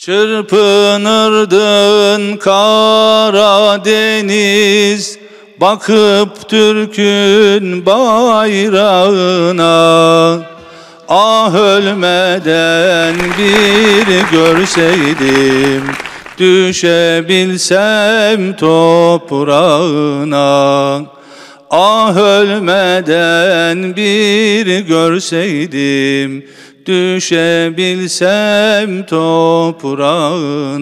Çırpınırdın Karadeniz Bakıp Türk'ün bayrağına. Ah ölmeden bir görseydim Düşebilsem toprağına Ah ölmeden bir görseydim Düşebilsem toprağına